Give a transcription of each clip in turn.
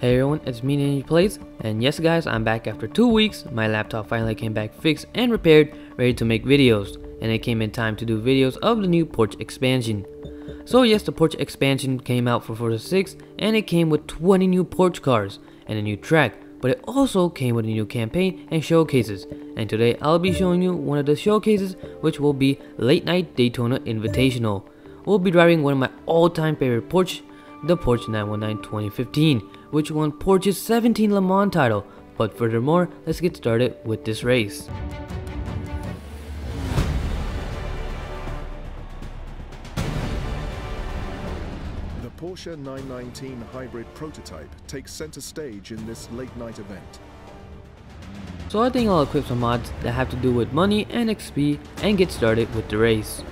Hey everyone, it's me Ninji Plays, and yes guys, I'm back after two weeks. My laptop finally came back fixed and repaired, ready to make videos, and it came in time to do videos of the new Porsche expansion. So yes, the Porsche expansion came out for Forza 6, and it came with 20 new Porsche cars and a new track, but it also came with a new campaign and showcases. And today I'll be showing you one of the showcases, which will be Late Night Daytona Invitational. We'll be driving one of my all-time favorite Porsche, the Porsche 919 2015 which won Porsche's 17 Le Mans title. But furthermore, let's get started with this race. The Porsche 919 hybrid prototype takes center stage in this late night event. So I think I'll equip some mods that have to do with money and XP and get started with the race.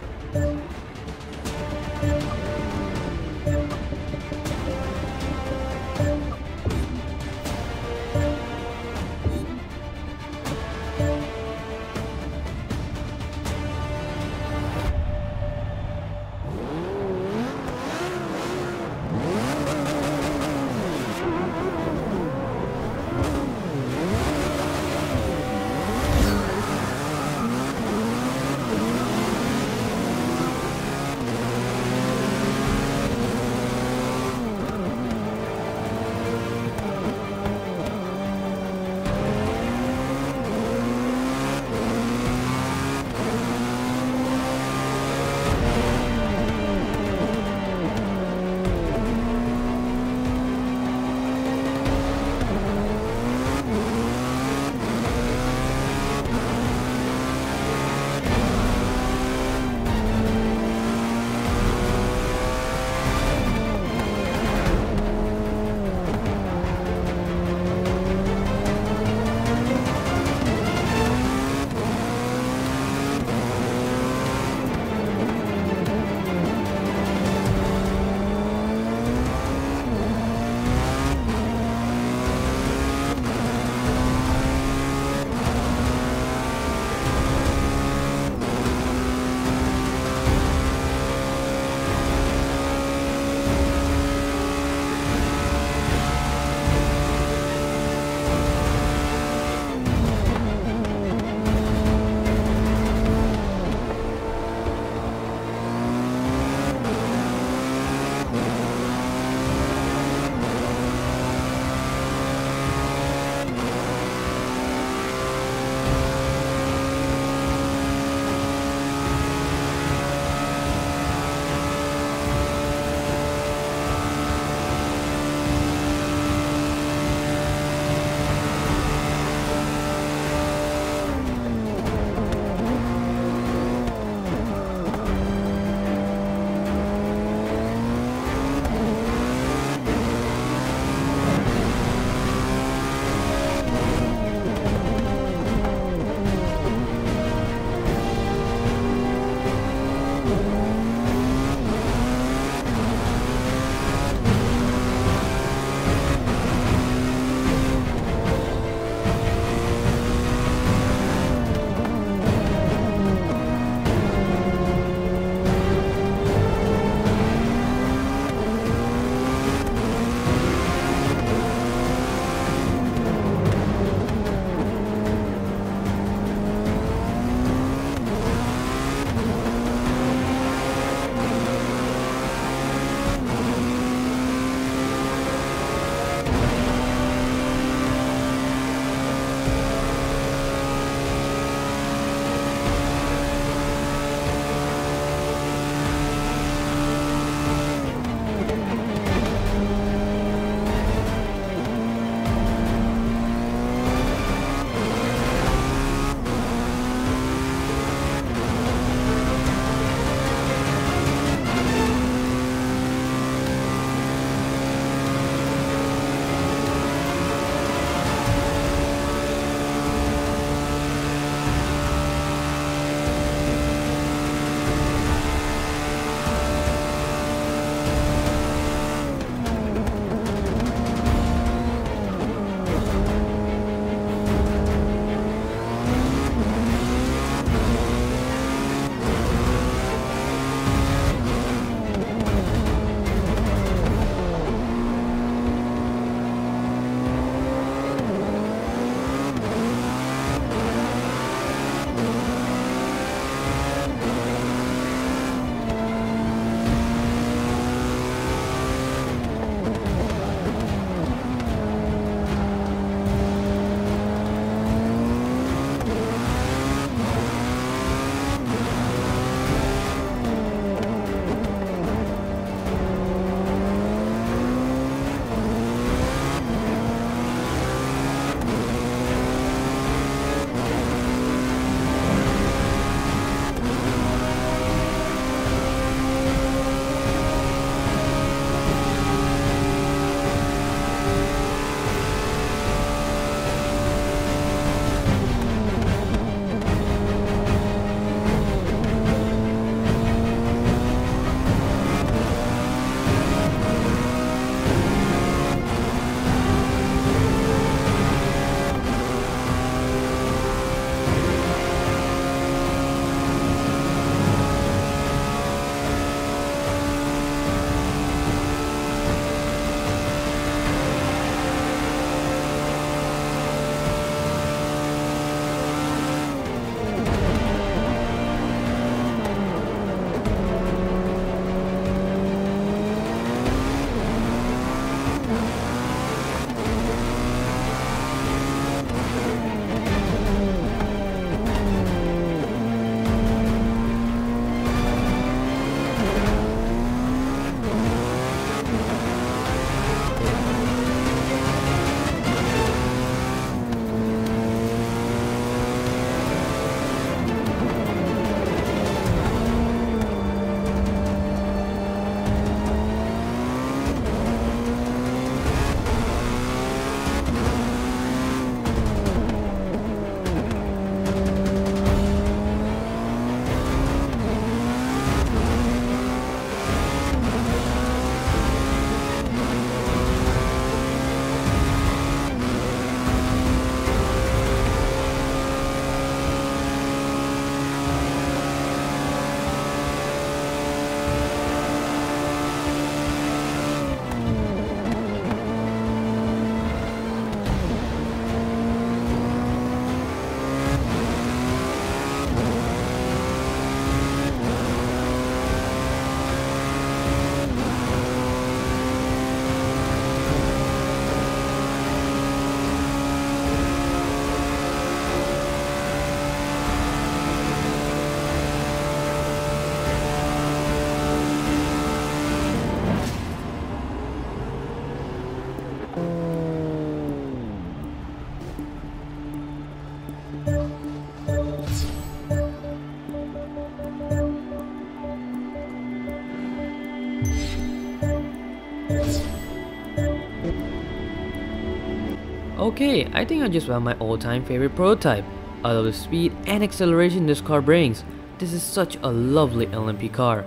Okay, I think I just found my all-time favorite prototype. I love the speed and acceleration this car brings. This is such a lovely LMP car.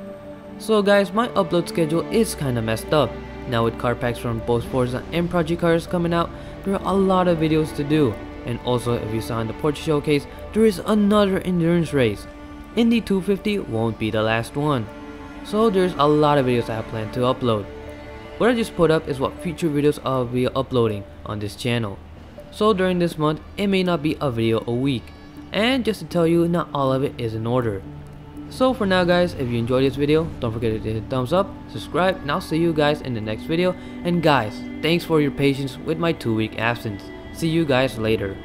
So guys, my upload schedule is kinda messed up. Now with car packs from both Forza and Project Cars coming out, there are a lot of videos to do. And also if you saw in the Porsche showcase, there is another endurance race. Indy 250 won't be the last one. So there's a lot of videos I have planned to upload. What I just put up is what future videos I'll be uploading on this channel. So during this month, it may not be a video a week. And just to tell you, not all of it is in order. So for now guys, if you enjoyed this video, don't forget to hit thumbs up, subscribe, and I'll see you guys in the next video. And guys, thanks for your patience with my 2 week absence. See you guys later.